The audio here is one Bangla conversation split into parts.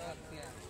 Gracias.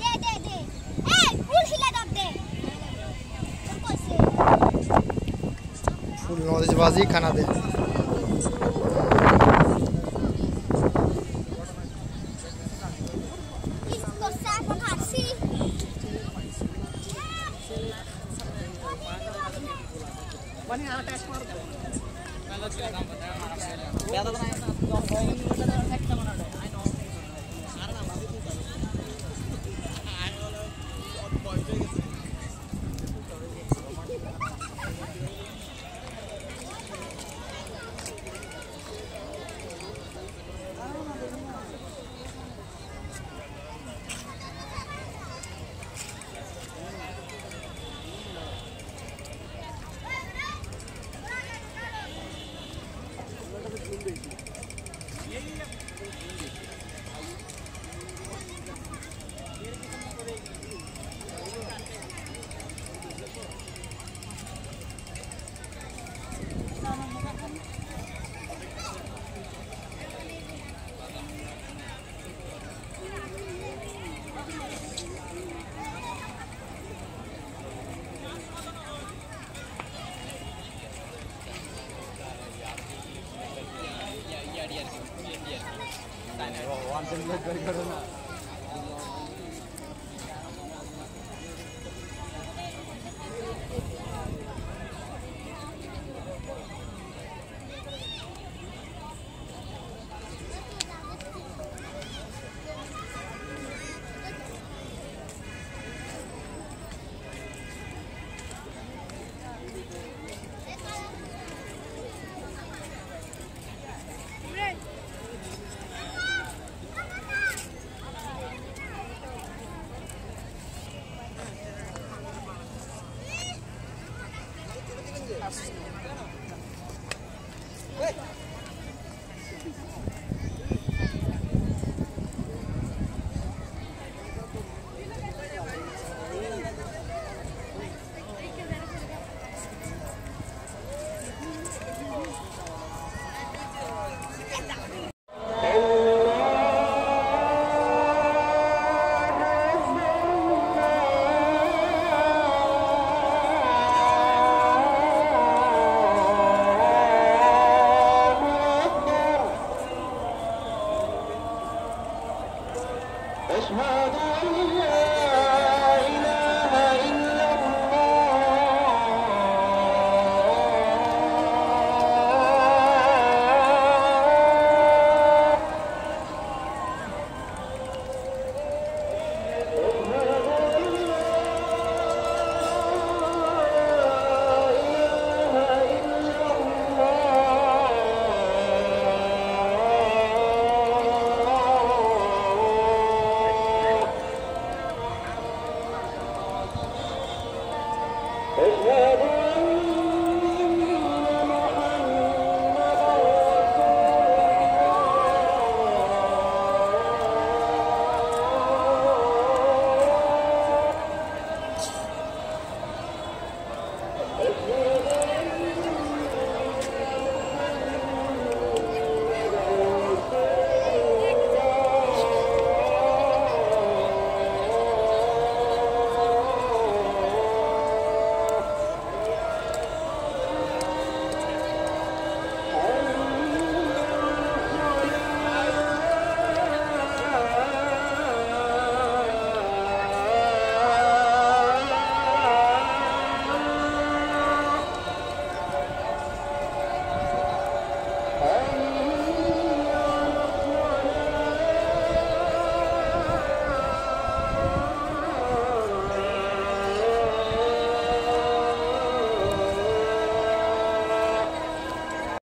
দে দে এই ফুল খিলা দব ফুল নদী বাজি খানা দে। ఒక ఇరవై Tá Guaraná. Gracias.